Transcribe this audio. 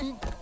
Mm-hmm.